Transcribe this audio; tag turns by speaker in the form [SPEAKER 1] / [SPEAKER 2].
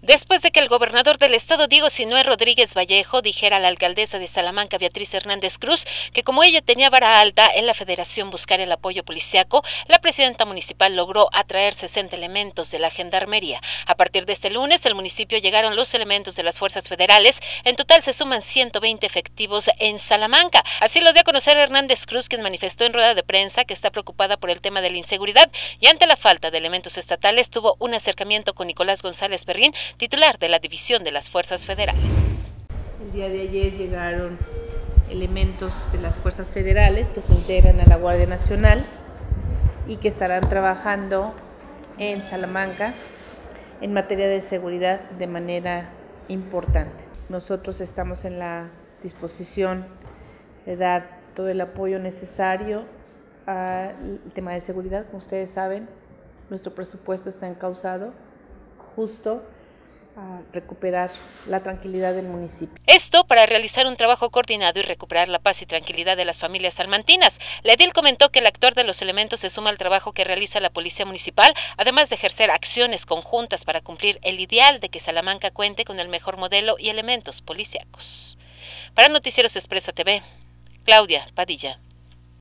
[SPEAKER 1] Después de que el gobernador del estado, Diego Sinué Rodríguez Vallejo, dijera a la alcaldesa de Salamanca, Beatriz Hernández Cruz, que como ella tenía vara alta en la federación buscar el apoyo policiaco, la presidenta municipal logró atraer 60 elementos de la gendarmería. A partir de este lunes, el municipio llegaron los elementos de las fuerzas federales. En total se suman 120 efectivos en Salamanca. Así lo dio a conocer Hernández Cruz, quien manifestó en rueda de prensa que está preocupada por el tema de la inseguridad y ante la falta de elementos estatales tuvo un acercamiento con Nicolás González Perrín, titular de la División de las Fuerzas Federales.
[SPEAKER 2] El día de ayer llegaron elementos de las Fuerzas Federales que se integran a la Guardia Nacional y que estarán trabajando en Salamanca en materia de seguridad de manera importante. Nosotros estamos en la disposición de dar todo el apoyo necesario al tema de seguridad. Como ustedes saben, nuestro presupuesto está encausado justo recuperar la tranquilidad del municipio.
[SPEAKER 1] Esto para realizar un trabajo coordinado y recuperar la paz y tranquilidad de las familias salmantinas. La edil comentó que el actor de los elementos se suma al trabajo que realiza la Policía Municipal, además de ejercer acciones conjuntas para cumplir el ideal de que Salamanca cuente con el mejor modelo y elementos policíacos. Para Noticieros Expresa TV, Claudia Padilla.